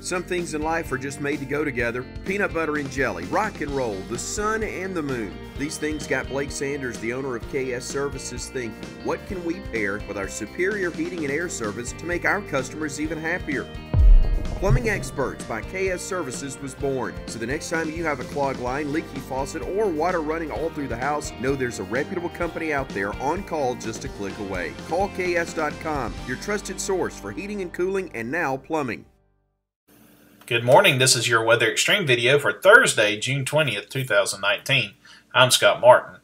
Some things in life are just made to go together. Peanut butter and jelly, rock and roll, the sun and the moon. These things got Blake Sanders, the owner of KS Services, thinking what can we pair with our superior heating and air service to make our customers even happier? Plumbing Experts by KS Services was born. So the next time you have a clogged line, leaky faucet, or water running all through the house, know there's a reputable company out there on call just a click away. Call KS.com, your trusted source for heating and cooling and now plumbing. Good morning. This is your Weather Xtreme video for Thursday, June 20th, 2019. I'm Scott Martin.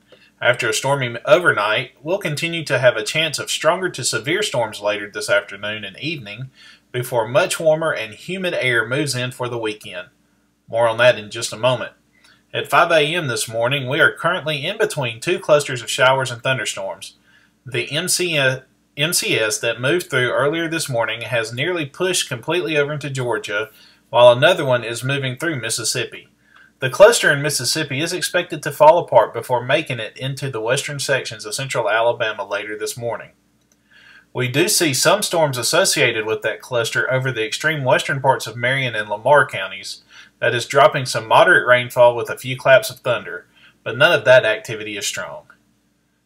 After a stormy overnight, we'll continue to have a chance of stronger to severe storms later this afternoon and evening before much warmer and humid air moves in for the weekend. More on that in just a moment. At 5 a.m. this morning, we are currently in between two clusters of showers and thunderstorms. The MCS, MCS that moved through earlier this morning has nearly pushed completely over into Georgia, while another one is moving through Mississippi. The cluster in Mississippi is expected to fall apart before making it into the western sections of central Alabama later this morning. We do see some storms associated with that cluster over the extreme western parts of Marion and Lamar counties, that is dropping some moderate rainfall with a few claps of thunder, but none of that activity is strong.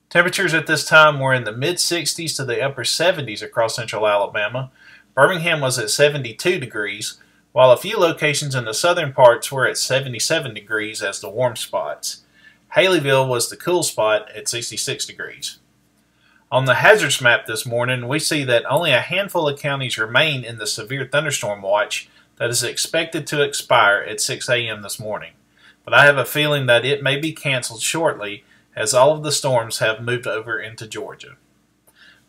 Temperatures at this time were in the mid 60s to the upper 70s across central Alabama. Birmingham was at 72 degrees, while a few locations in the southern parts were at 77 degrees as the warm spots. Haleyville was the cool spot at 66 degrees. On the hazards map this morning, we see that only a handful of counties remain in the severe thunderstorm watch that is expected to expire at 6 a.m. this morning. But I have a feeling that it may be canceled shortly as all of the storms have moved over into Georgia.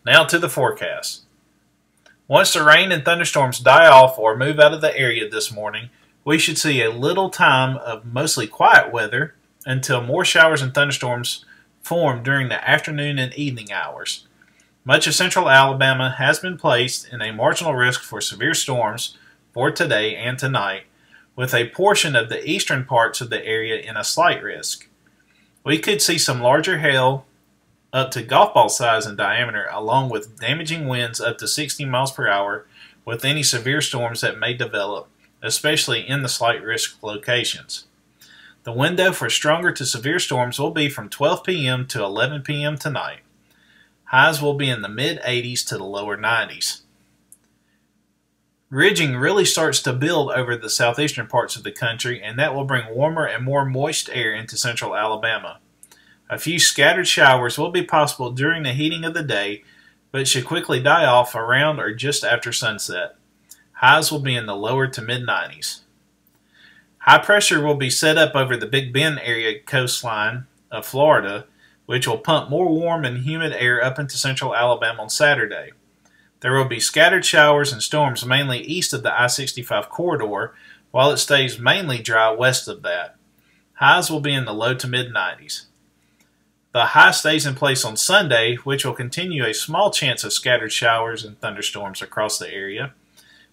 Now to the forecast. Once the rain and thunderstorms die off or move out of the area this morning, we should see a little time of mostly quiet weather until more showers and thunderstorms form during the afternoon and evening hours. Much of central Alabama has been placed in a marginal risk for severe storms for today and tonight, with a portion of the eastern parts of the area in a slight risk. We could see some larger hail up to golf ball size in diameter, along with damaging winds up to 60 miles per hour with any severe storms that may develop, especially in the slight risk locations. The window for stronger to severe storms will be from 12 p.m. to 11 p.m. tonight. Highs will be in the mid 80s to the lower 90s. Ridging really starts to build over the southeastern parts of the country, and that will bring warmer and more moist air into central Alabama. A few scattered showers will be possible during the heating of the day, but should quickly die off around or just after sunset. Highs will be in the lower to mid 90s. High pressure will be set up over the Big Bend area coastline of Florida, which will pump more warm and humid air up into central Alabama on Saturday. There will be scattered showers and storms mainly east of the I 65 corridor, while it stays mainly dry west of that. Highs will be in the low to mid 90s. The high stays in place on Sunday, which will continue a small chance of scattered showers and thunderstorms across the area.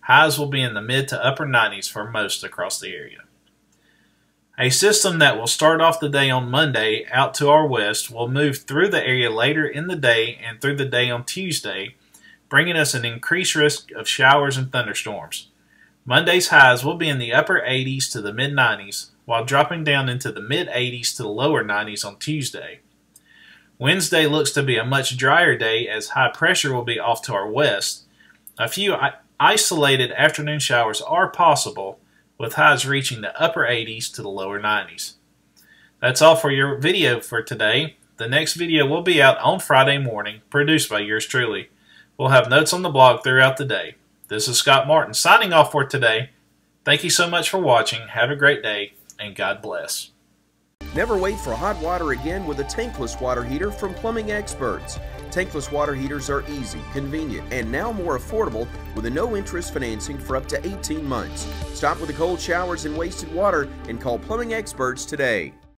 Highs will be in the mid to upper 90s for most across the area. A system that will start off the day on Monday out to our west will move through the area later in the day and through the day on Tuesday, bringing us an increased risk of showers and thunderstorms. Monday's highs will be in the upper 80s to the mid 90s, while dropping down into the mid 80s to the lower 90s on Tuesday. Wednesday looks to be a much drier day as high pressure will be off to our west. A few isolated afternoon showers are possible, with highs reaching the upper 80s to the lower 90s. That's all for your video for today. The next video will be out on Friday morning, produced by yours truly. We'll have notes on the blog throughout the day. This is Scott Martin signing off for today. Thank you so much for watching. Have a great day, and God bless. Never wait for hot water again with a tankless water heater from Plumbing Experts. Tankless water heaters are easy, convenient, and now more affordable with a no interest financing for up to 18 months. Stop with the cold showers and wasted water and call Plumbing Experts today.